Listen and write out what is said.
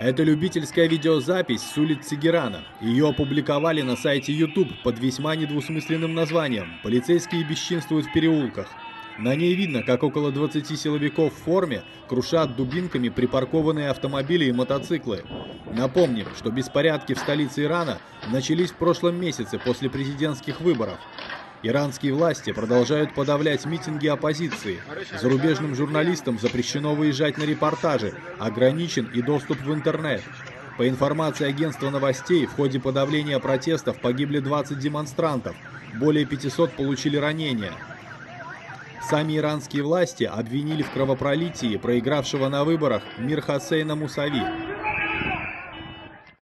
Это любительская видеозапись с улиц Тегерана. Ее опубликовали на сайте YouTube под весьма недвусмысленным названием «Полицейские бесчинствуют в переулках». На ней видно, как около 20 силовиков в форме крушат дубинками припаркованные автомобили и мотоциклы. Напомним, что беспорядки в столице Ирана начались в прошлом месяце после президентских выборов. Иранские власти продолжают подавлять митинги оппозиции. Зарубежным журналистам запрещено выезжать на репортажи, ограничен и доступ в интернет. По информации агентства новостей, в ходе подавления протестов погибли 20 демонстрантов, более 500 получили ранения. Сами иранские власти обвинили в кровопролитии проигравшего на выборах Мир Хасейна Мусави.